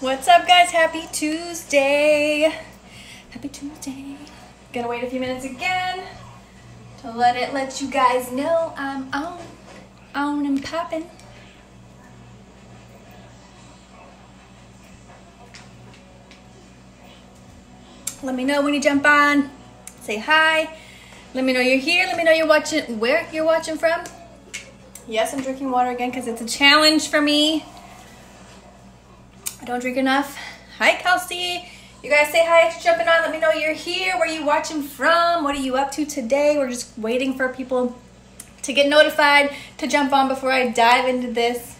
What's up, guys? Happy Tuesday. Happy Tuesday. Gonna wait a few minutes again to let it let you guys know I'm on, on and popping. Let me know when you jump on. Say hi. Let me know you're here. Let me know you're watching, where you're watching from. Yes, I'm drinking water again because it's a challenge for me. Don't drink enough. Hi, Kelsey. You guys say hi to jumping on. Let me know you're here. Where are you watching from? What are you up to today? We're just waiting for people to get notified to jump on before I dive into this.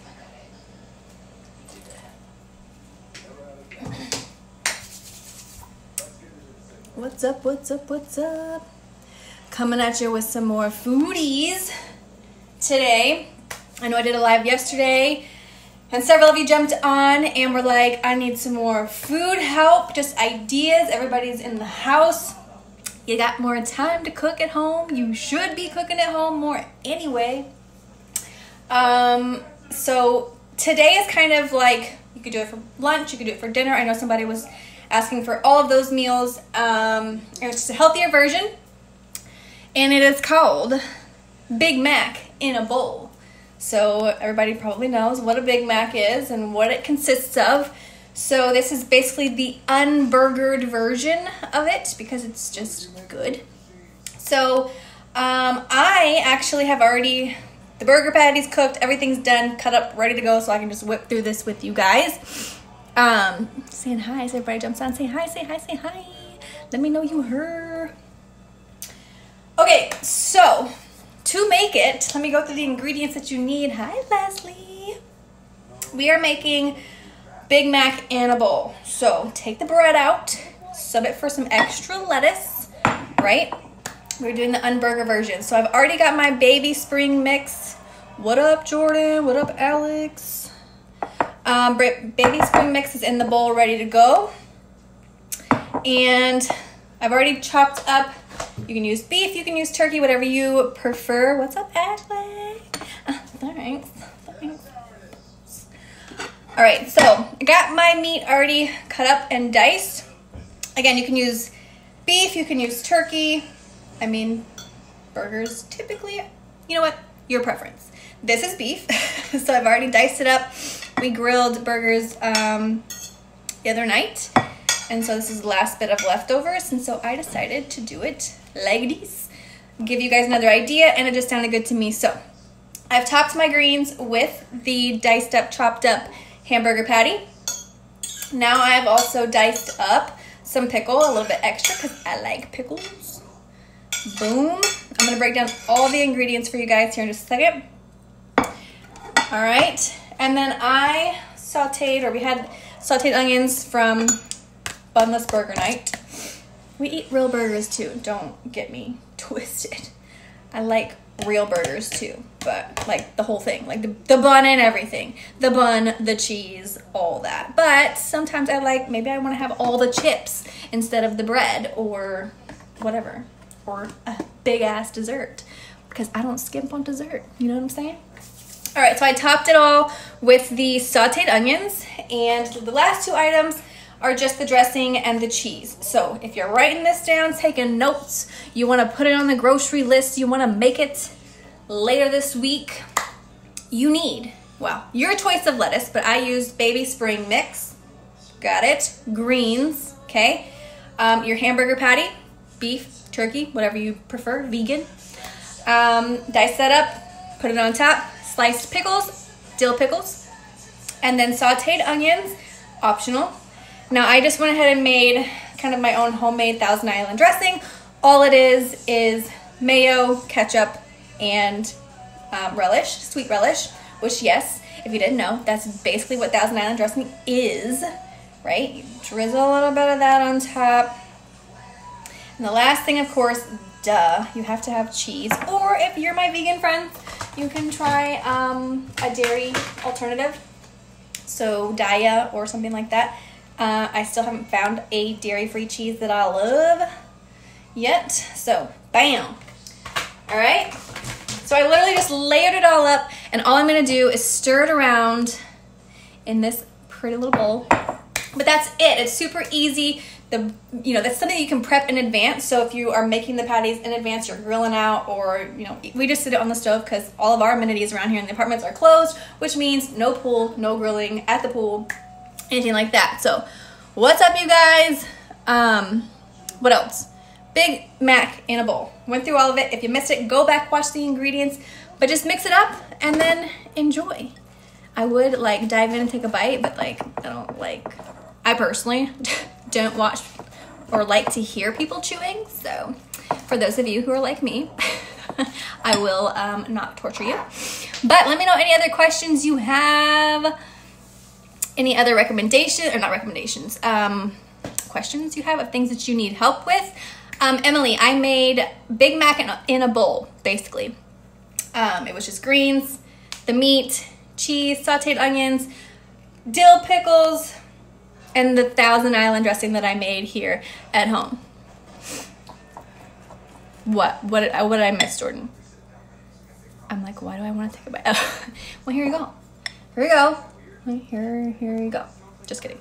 What's up? What's up? What's up? Coming at you with some more foodies today. I know I did a live yesterday and several of you jumped on and were like, I need some more food help, just ideas. Everybody's in the house. You got more time to cook at home. You should be cooking at home more anyway. Um, so today is kind of like you could do it for lunch, you could do it for dinner. I know somebody was asking for all of those meals. Um, it's just a healthier version, and it is called Big Mac in a bowl. So everybody probably knows what a Big Mac is and what it consists of. So this is basically the unburgered version of it because it's just good. So um, I actually have already the burger patty's cooked, everything's done, cut up, ready to go, so I can just whip through this with you guys. Um, saying hi as everybody jumps on. Say hi, say hi, say hi. Let me know you heard. Okay, so to make it, let me go through the ingredients that you need. Hi, Leslie. We are making Big Mac in a bowl. So take the bread out, sub it for some extra lettuce, right? We're doing the unburger version. So I've already got my baby spring mix. What up, Jordan? What up, Alex? Um, baby spring mix is in the bowl, ready to go. And I've already chopped up you can use beef, you can use turkey, whatever you prefer. What's up, Ashley? Uh, thanks. Thanks. All right, so I got my meat already cut up and diced. Again, you can use beef, you can use turkey. I mean, burgers typically, you know what? Your preference. This is beef, so I've already diced it up. We grilled burgers um, the other night. And so this is the last bit of leftovers. And so I decided to do it like this. Give you guys another idea and it just sounded good to me. So I've topped my greens with the diced up, chopped up hamburger patty. Now I've also diced up some pickle, a little bit extra because I like pickles. Boom. I'm gonna break down all the ingredients for you guys here in just a second. All right, and then I sauteed, or we had sauteed onions from Bunless Burger Night. We eat real burgers too, don't get me twisted. I like real burgers too, but like the whole thing, like the, the bun and everything. The bun, the cheese, all that. But sometimes I like, maybe I want to have all the chips instead of the bread or whatever. Or a big ass dessert because I don't skimp on dessert. You know what I'm saying? All right, so I topped it all with the sauteed onions and the last two items are just the dressing and the cheese. So if you're writing this down, taking notes, you want to put it on the grocery list, you want to make it later this week, you need, well, your choice of lettuce, but I used baby spring mix. Got it. Greens, okay. Um, your hamburger patty, beef, turkey, whatever you prefer, vegan. Um, dice that up, put it on top, sliced pickles, dill pickles, and then sauteed onions, optional now I just went ahead and made kind of my own homemade Thousand Island dressing. All it is is mayo, ketchup, and um, relish, sweet relish, which yes, if you didn't know, that's basically what Thousand Island dressing is, right? You drizzle a little bit of that on top. And the last thing, of course, duh, you have to have cheese. Or if you're my vegan friends, you can try um, a dairy alternative. So Daiya or something like that. Uh, I still haven't found a dairy-free cheese that I love yet. So, bam. All right. So I literally just layered it all up and all I'm gonna do is stir it around in this pretty little bowl. but that's it. It's super easy. The you know that's something you can prep in advance. So if you are making the patties in advance, you're grilling out, or you know we just did it on the stove because all of our amenities around here in the apartments are closed, which means no pool, no grilling at the pool, anything like that. So what's up, you guys? Um, what else? Big Mac in a bowl. Went through all of it. If you missed it, go back watch the ingredients, but just mix it up and then enjoy. I would like dive in and take a bite, but like I don't like I personally don't watch or like to hear people chewing. So for those of you who are like me, I will um, not torture you. But let me know any other questions you have, any other recommendations, or not recommendations, um, questions you have of things that you need help with. Um, Emily, I made Big Mac in a, in a bowl, basically. Um, it was just greens, the meat, cheese, sauteed onions, dill pickles, and the Thousand Island dressing that I made here at home. What? What did, what did I miss, Jordan? I'm like, why do I want to take a bite? well, here you go. Here you go. Here, here you go. Just kidding.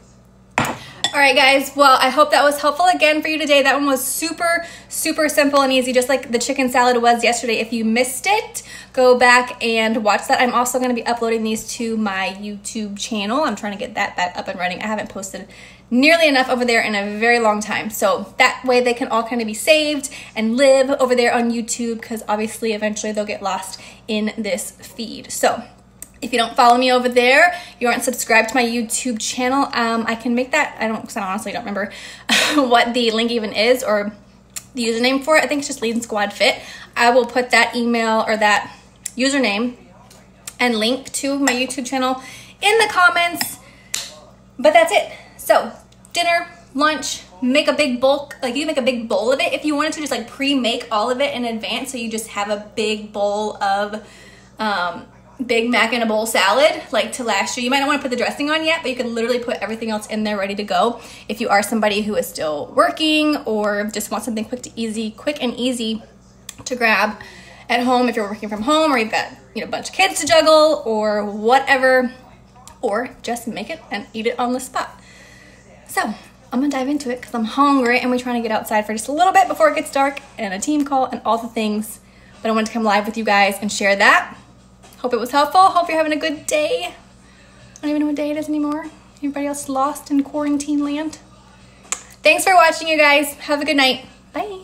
All right, guys. Well, I hope that was helpful again for you today. That one was super, super simple and easy, just like the chicken salad was yesterday. If you missed it, go back and watch that. I'm also going to be uploading these to my YouTube channel. I'm trying to get that back up and running. I haven't posted nearly enough over there in a very long time. So that way they can all kind of be saved and live over there on YouTube because obviously eventually they'll get lost in this feed. So if you don't follow me over there, you aren't subscribed to my YouTube channel, um, I can make that. I don't, because I honestly don't remember what the link even is or the username for it. I think it's just Lean Squad Fit. I will put that email or that username and link to my YouTube channel in the comments. But that's it. So, dinner, lunch, make a big bulk, like you can make a big bowl of it. If you wanted to just like pre-make all of it in advance, so you just have a big bowl of um, Big Mac in a bowl salad, like to last you. You might not want to put the dressing on yet, but you can literally put everything else in there ready to go. If you are somebody who is still working or just want something quick to easy, quick and easy to grab at home if you're working from home or you've got you know a bunch of kids to juggle or whatever, or just make it and eat it on the spot. So I'm gonna dive into it because I'm hungry and we're trying to get outside for just a little bit before it gets dark and a team call and all the things. But I wanted to come live with you guys and share that. Hope it was helpful. Hope you're having a good day. I don't even know what day it is anymore. Everybody else lost in quarantine land. Thanks for watching, you guys. Have a good night. Bye.